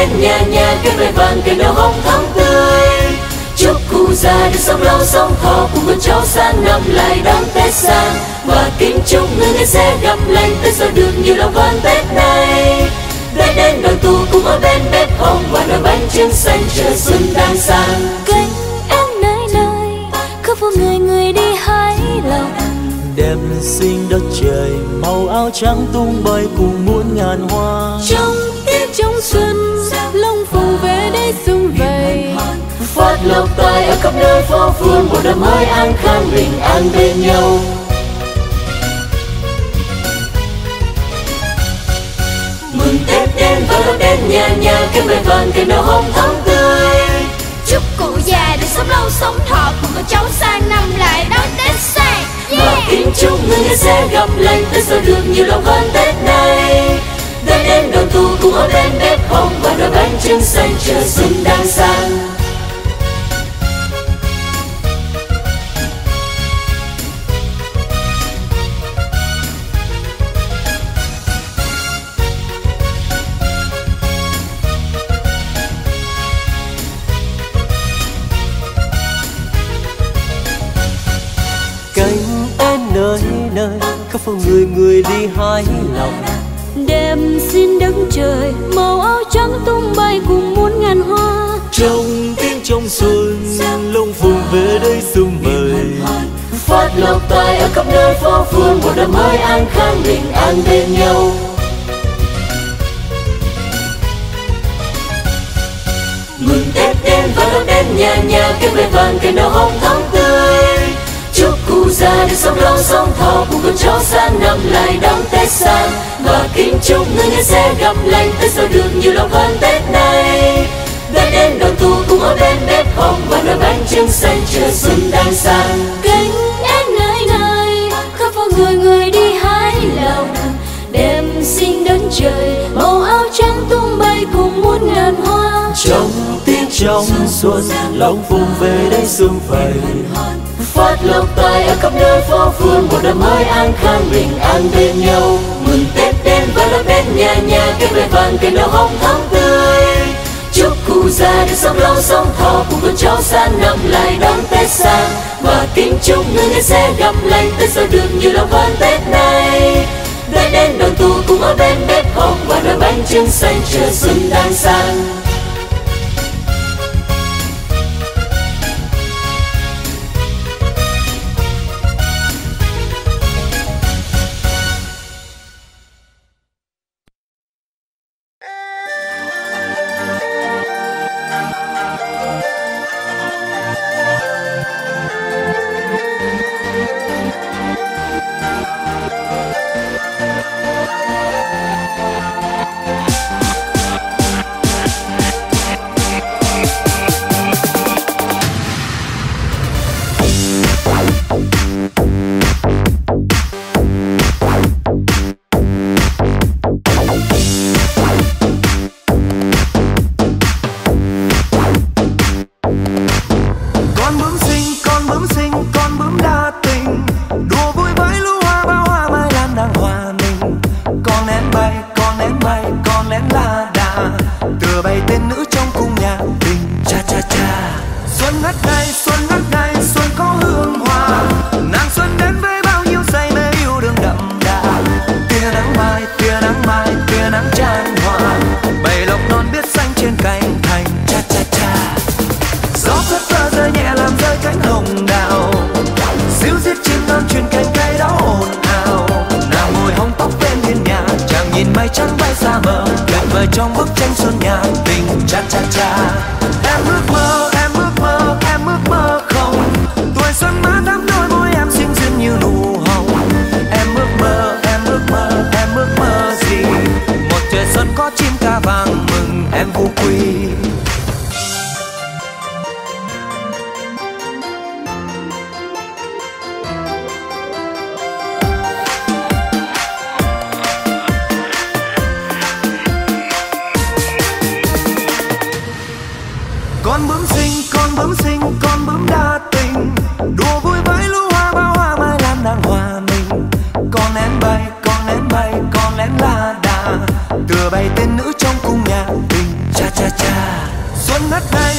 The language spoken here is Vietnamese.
đến nhà nhà cây mai vàng cây nở hồng thắm tươi. Chúc cụ già được sống lâu sống thọ cùng con cháu sang năm lại đón tết sang và kính chúc người người sẽ gặp lành tết sao được nhiều lòng hơn tết này. Tết đến đoàn tụ cùng ở bên bếp hồng và nồi bánh trưng xanh chờ xuân đang sang. Cánh em nơi nơi khắp phố người người đi hái lòng. Đẹp xinh đất trời màu áo trắng tung bay cùng muôn ngàn hoa. Trong tiết trong xuân phát lộc tài ở khắp nơi phố phường một năm mới an khang bình an bên nhau. Mừng tết đến và đón đến nhà nhà cây mai vàng cây nở hồng thắm tươi. Chúc cụ già được sống lâu sống thọ cùng con cháu sang năm lại đón tết sang và kính chúc người người sẽ gặp lành tết sao được nhiều lòng hơn tết này. Tết đến đoàn tụ cùng ở bên bếp hồng và nồi bánh trưng xanh chờ xuân đang sang khắp phố người người đi hái lòng đêm xin đất trời màu áo trắng tung bay cùng muôn ngàn hoa. Trong tiếng trong xuân lông phùng về đây sum vầy. Phát lộc tài ở khắp nơi phố phường một năm mới an khang bình an bên nhau. Mừng tết đến và đón đến nhà nhà cây mai vàng cây nở hồng thắm cụ già được sống lâu sống thọ cùng con cháu sang năm lại đón tết sang và kính chúc người người sẽ gặp lành tết sao được nhiều lòng hơn tết này tết đến đoàn tụ cùng ở bên bếp hồng và nồi bánh trưng xanh chờ xuân đang sang cánh én nơi nơi khắp phố người người đi hái lòng. Đêm xin đất trời màu áo trắng tung bay cùng muôn ngàn hoa. Trong tiếng trong xuân lòng phùng về đây sum vầy phát lộc tài ở khắp nơi phố phường, một năm mới an khang bình an bên nhau. Mừng tết đến và là đến nhà nhà cây mai vàng cây nở hồng thắm tươi. Chúc cụ già được sống lâu sống thọ cùng con cháu sang năm lại đón tết sang và kính chúc người người sẽ gặp lành tết sao được nhiều lòng hơn tết này. Tết đến đoàn tụ cùng ở bên bếp hồng, và nồi bánh trưng xanh chờ xuân đang sang. Lén la đà tựa bay tên nữ trong cung nhà, đình cha cha cha. Xuân ngắt này xuân ngắt này xuân có hương hoa. Nàng xuân đến với bao nhiêu say mê yêu đương đậm đà. Tia nắng mai, tia nắng mai, tia nắng tràn hòa. Bầy lộc non biết xanh trên cành thành, cha cha cha. Gió phất phơ rơi nhẹ làm rơi cánh hồng đào. Xíu giết chim non truyền cánh cây đó ồn ào. Nàng ngồi hong tóc bên hiên nhà, chàng nhìn mây trắng bay xa mờ vời trong bức tranh xuân nhà tình cha cha cha. Em ước mơ, em ước mơ, em ước mơ không. Tuổi xuân mãn đắm con bướm xinh, con bướm xinh, con bướm đa tình. Đùa vui với lũ hoa, bao hoa mai lan đang hòa mình. Con én bay, con én bay, con én la đà. Tựa bay tên nữ trong cha cha cha. Xuân đất này